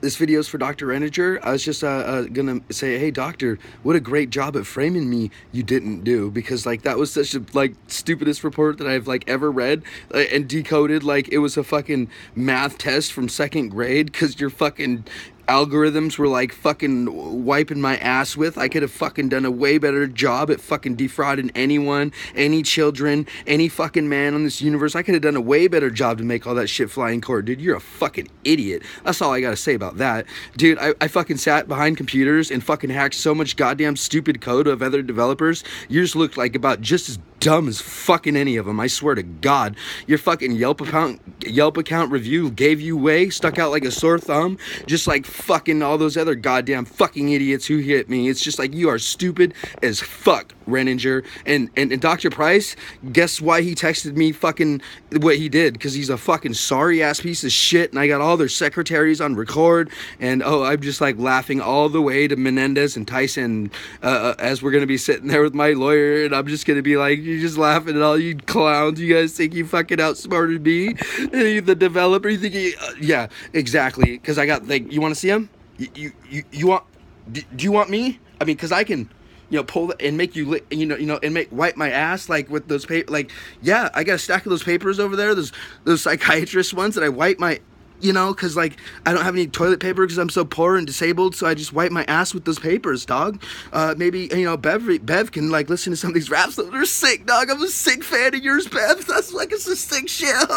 this video is for Dr. Renninger. I was just uh, uh, gonna say, hey, doctor, what a great job at framing me you didn't do because like that was such a like stupidest report that I've like ever read uh, and decoded. Like it was a fucking math test from second grade because you're fucking algorithms were like fucking wiping my ass with. I could have fucking done a way better job at fucking defrauding anyone, any children, any fucking man on this universe. I could have done a way better job to make all that shit fly in court. Dude, you're a fucking idiot. That's all I gotta say about that. Dude, I, I fucking sat behind computers and fucking hacked so much goddamn stupid code of other developers. Yours looked like about just as dumb as fucking any of them. I swear to God, your fucking Yelp account Yelp account review gave you way, stuck out like a sore thumb, just like fucking all those other goddamn fucking idiots who hit me. It's just like you are stupid as fuck, Renninger. And and, and Dr. Price, guess why he texted me fucking what he did? Because he's a fucking sorry ass piece of shit. And I got all their secretaries on record. And oh, I'm just like laughing all the way to Menendez and Tyson uh, uh as we're gonna be sitting there with my lawyer, and I'm just gonna be like you're just laughing at all you clowns. You guys think you fucking outsmarted me? The developer, you think, you, uh, yeah, exactly. Because I got like, you want to see him? You, you, you, you want? Do, do you want me? I mean, because I can you know, pull the, and make you, li- you know, you know, and make wipe my ass like with those paper. Like, yeah, I got a stack of those papers over there. Those those psychiatrist ones that I wipe my you know, because like I don't have any toilet paper because I'm so poor and disabled, so I just wipe my ass with those papers, dog. Uh, maybe you know, Bev, Bev can like listen to some of these raps that are sick, dog. I'm a sick fan of yours, Bev. That's like it's a sick shit.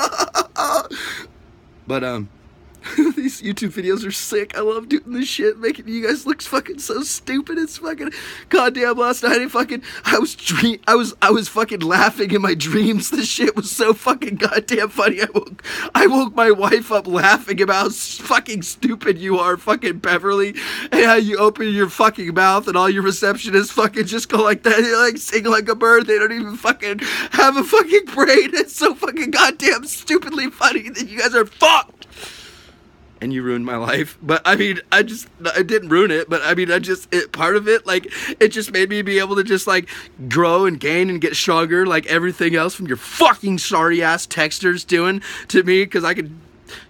but um, These YouTube videos are sick. I love doing this shit, making you guys look fucking so stupid. It's fucking goddamn. Last night I fucking I was dream I was I was fucking laughing in my dreams. This shit was so fucking goddamn funny. I woke I woke my wife up laughing about how fucking stupid you are, fucking Beverly, and how you open your fucking mouth and all your receptionists fucking just go like that, they like sing like a bird. They don't even fucking have a fucking brain. It's so fucking goddamn stupidly funny that you guys are fucked and you ruined my life. But I mean, I just I didn't ruin it, but I mean, I just it, part of it like it just made me be able to just like grow and gain and get stronger like everything else from your fucking sorry ass texters doing to me because I could,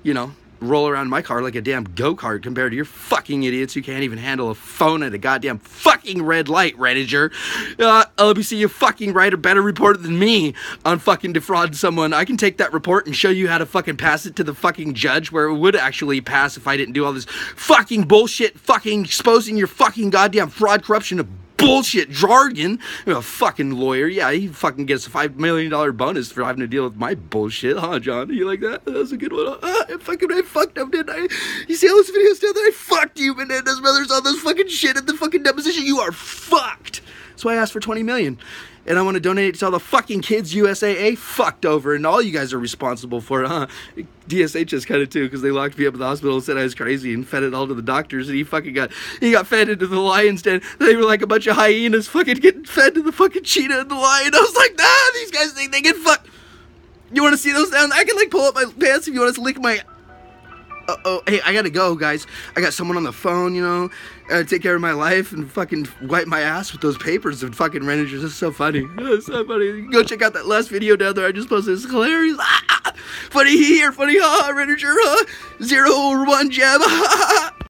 you know, roll around my car like a damn go kart compared to your fucking idiots who can't even handle a phone at a goddamn fucking red light, Reddiger. Uh, see you fucking write a better report than me on fucking defrauding someone. I can take that report and show you how to fucking pass it to the fucking judge where it would actually pass if I didn't do all this fucking bullshit, fucking exposing your fucking goddamn fraud, corruption, bullshit jargon. A fucking lawyer. Yeah, he fucking gets a $5 million bonus for having to deal with my bullshit, huh, John? You like that? That was a good one. Uh, I fucking, I fucked up, didn't I? You see all those videos down there? I fucked you, Menendez brothers, all those fucking shit at the fucking deposition. You are fucked. That's why I asked for 20 million and I want to donate it to all the fucking kids USAA fucked over, and all you guys are responsible for it, huh? DSHS kind of too, because they locked me up in the hospital and said I was crazy and fed it all to the doctors, and he fucking got he got fed into the lion's den. They were like a bunch of hyenas fucking getting fed to the fucking cheetah and the lion. I was like, nah, these guys think they can fuck. You want to see those down? I can like pull up my pants if you want to lick my oh, hey, I gotta go, guys. I got someone on the phone, you know. Take care of my life and fucking wipe my ass with those papers and fucking Renningers. It's so funny. It's so funny. Go check out that last video down there I just posted. It's hilarious. Ah, funny here, funny ha, Renninger, huh? Zero one jab.